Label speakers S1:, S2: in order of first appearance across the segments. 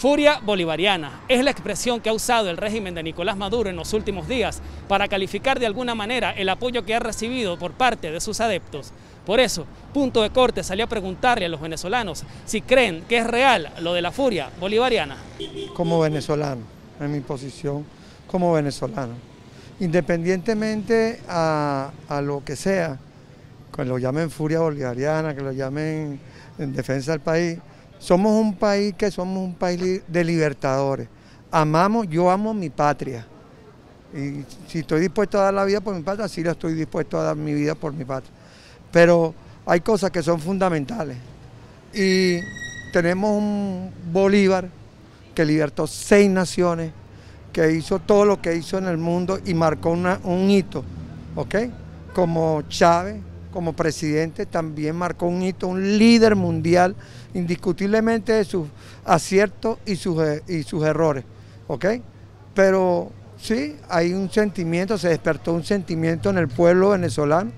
S1: Furia bolivariana es la expresión que ha usado el régimen de Nicolás Maduro en los últimos días para calificar de alguna manera el apoyo que ha recibido por parte de sus adeptos. Por eso, Punto de Corte salió a preguntarle a los venezolanos si creen que es real lo de la furia bolivariana.
S2: Como venezolano, en mi posición como venezolano, independientemente a, lo que sea, que lo llamen furia bolivariana, que lo llamen en defensa del país, somos un país que somos un país de libertadores. Amamos, yo amo mi patria. Y si estoy dispuesto a dar la vida por mi patria, sí lo estoy dispuesto a dar mi vida por mi patria. Pero hay cosas que son fundamentales. Y tenemos un Bolívar que libertó seis naciones, que hizo todo lo que hizo en el mundo y marcó un hito, ¿ok? Como Chávez, como presidente, también marcó un hito, un líder mundial, indiscutiblemente de sus aciertos y sus, eh, y sus errores, ¿ok? Pero sí, hay un sentimiento, se despertó un sentimiento en el pueblo venezolano,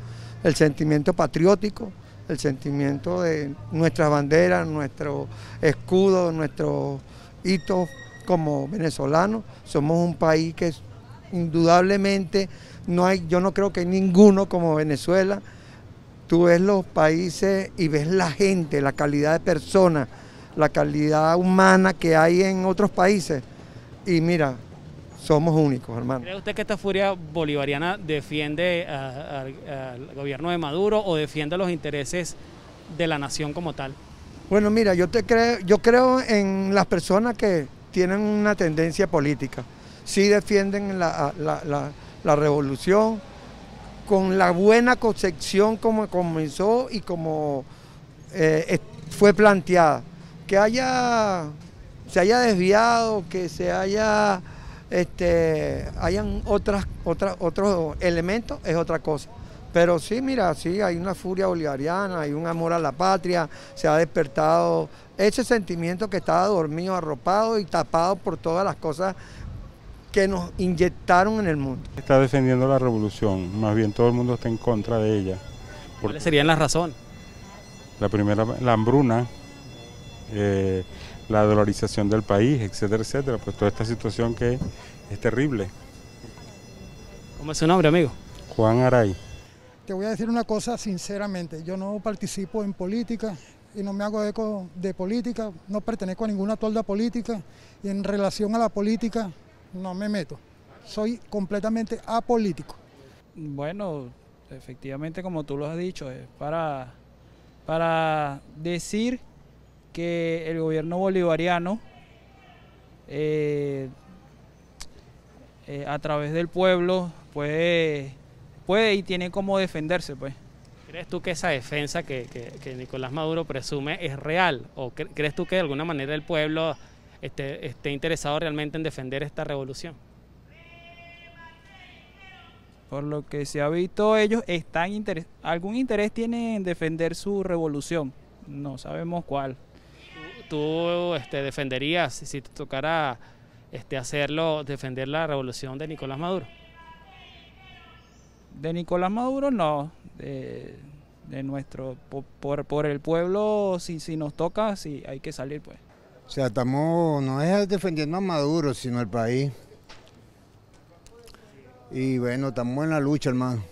S2: el sentimiento patriótico, el sentimiento de nuestras banderas, nuestro escudo, nuestro hito como venezolanos. Somos un país que indudablemente no hay, yo no creo que hay ninguno como Venezuela Tú ves los países y ves la gente, la calidad de personas, la calidad humana que hay en otros países. Y mira, somos únicos, hermano.
S1: ¿Cree usted que esta furia bolivariana defiende al gobierno de Maduro o defiende los intereses de la nación como tal?
S2: Bueno, mira, yo te creo, yo creo en las personas que tienen una tendencia política. Sí defienden la, la revolución, con la buena concepción como comenzó y como eh, fue planteada. Que haya, se haya desviado, que se haya, este, hayan otras, otras, otros elementos, es otra cosa. Pero sí, mira, sí, hay una furia bolivariana, hay un amor a la patria, se ha despertado ese sentimiento que estaba dormido, arropado y tapado por todas las cosas que nos inyectaron en el mundo.
S3: Está defendiendo la revolución, más bien todo el mundo está en contra de ella.
S1: ¿Cuáles serían las razones?
S3: La primera, la hambruna, eh, la dolarización del país, etcétera, etcétera. Pues toda esta situación que es terrible.
S1: ¿Cómo es su nombre, amigo?
S3: Juan Aray.
S4: Te voy a decir una cosa sinceramente, yo no participo en política y no me hago eco de política, no pertenezco a ninguna tolda política y en relación a la política no me meto. Soy completamente apolítico.
S5: Bueno, efectivamente, como tú lo has dicho, es para, para decir que el gobierno bolivariano, eh, eh, a través del pueblo, puede, puede y tiene como defenderse, pues.
S1: ¿Crees tú que esa defensa que, que Nicolás Maduro presume es real? ¿O crees tú que de alguna manera el pueblo esté, interesado realmente en defender esta revolución.
S5: Por lo que se ha visto, ellos están interes algún interés tienen en defender su revolución. No sabemos cuál.
S1: ¿Tú, este, defenderías, si te tocara este, hacerlo, defender la revolución de Nicolás Maduro?
S5: De Nicolás Maduro no. De, nuestro, por, por, el pueblo, si, si nos toca, sí, hay que salir pues.
S6: O sea, estamos, no es defendiendo a Maduro, sino al país. Y bueno, estamos en la lucha, hermano.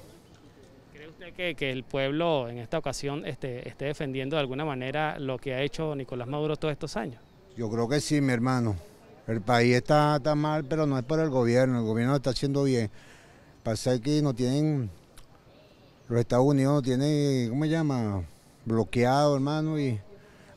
S1: ¿Cree usted que, el pueblo en esta ocasión esté, esté defendiendo de alguna manera lo que ha hecho Nicolás Maduro todos estos años?
S6: Yo creo que sí, mi hermano. El país está, está mal, pero no es por el gobierno, el gobierno lo está haciendo bien. Pasa que no tienen, los Estados Unidos no tienen, ¿cómo se llama? Bloqueado, hermano, y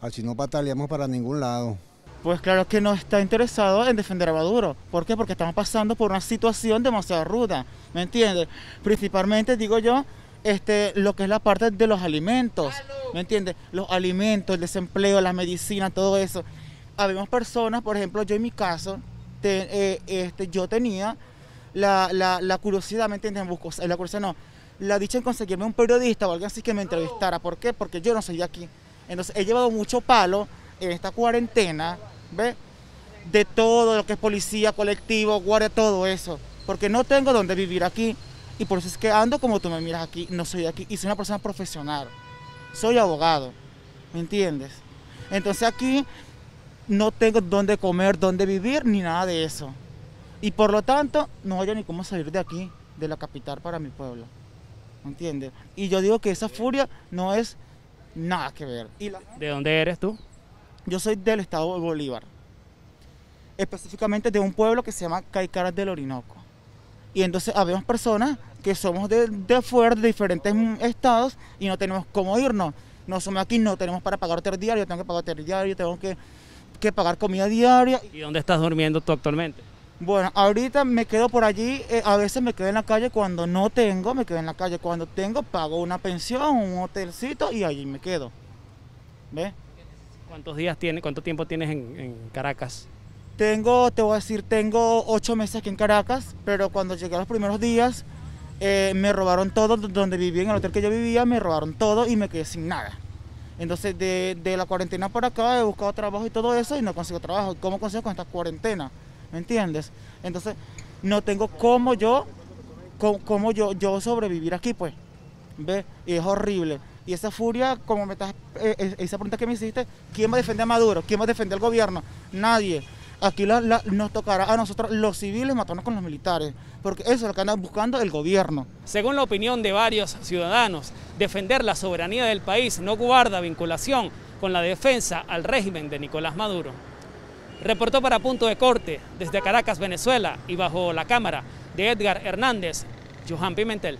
S6: así no pataleamos para ningún lado.
S7: Pues claro que no está interesado en defender a Maduro. ¿Por qué? Porque estamos pasando por una situación demasiado ruda, ¿me entiendes? Principalmente, digo yo, este, lo que es la parte de los alimentos, ¿me entiendes? Los alimentos, el desempleo, la medicina, todo eso. Habemos personas, por ejemplo, yo en mi caso, eh, este, yo tenía la, la, curiosidad, ¿me entiendes? Busco, la curiosidad no, la dicha en conseguirme un periodista o alguien así que me entrevistara. ¿Por qué? Porque yo no soy de aquí. Entonces he llevado mucho palo en esta cuarentena ¿ve? De todo lo que es policía, colectivo, guardia, todo eso. Porque no tengo donde vivir aquí. Y por eso es que ando como tú me miras aquí, no soy de aquí. Y soy una persona profesional. Soy abogado. ¿Me entiendes? Entonces aquí no tengo dónde comer, dónde vivir, ni nada de eso. Y por lo tanto, no haya ni cómo salir de aquí, de la capital para mi pueblo. ¿Me entiendes? Y yo digo que esa furia no es nada que ver. Y la-
S1: ¿De dónde eres tú?
S7: yo soy del estado de Bolívar, específicamente de un pueblo que se llama Caicaras del Orinoco. Y entonces habemos personas que somos de, de afuera, de diferentes estados, y no tenemos cómo irnos. No somos aquí, no tenemos para pagar hotel diario, tengo que pagar hotel diario, tengo que, que pagar comida diaria.
S1: ¿Y dónde estás durmiendo tú actualmente?
S7: Bueno, ahorita me quedo por allí, eh, a veces me quedo en la calle, cuando no tengo, me quedo en la calle, cuando tengo, pago una pensión, un hotelcito y allí me quedo. ¿Ves?
S1: ¿Cuántos días tienes, cuánto tiempo tienes en, en Caracas?
S7: Tengo, te voy a decir, tengo ocho meses aquí en Caracas, pero cuando llegué a los primeros días eh, me robaron todo, donde vivía, en el hotel que yo vivía, me robaron todo y me quedé sin nada. Entonces de, de la cuarentena por acá he buscado trabajo y todo eso y no consigo trabajo. ¿Cómo consigo con esta cuarentena? ¿Me entiendes? Entonces no tengo cómo yo, cómo, yo, yo sobrevivir aquí, pues. ¿Ves? Y es horrible. Y esa furia, como me estás, eh, eh, esa pregunta que me hiciste, ¿quién va a defender a Maduro? ¿Quién va a defender al gobierno? Nadie. Aquí nos tocará a nosotros, los civiles, matarnos con los militares. Porque eso es lo que anda buscando el gobierno.
S1: Según la opinión de varios ciudadanos, defender la soberanía del país no guarda vinculación con la defensa al régimen de Nicolás Maduro. Reportó para Punto de Corte desde Caracas, Venezuela, y bajo la cámara de Edgar Hernández, Johan Pimentel.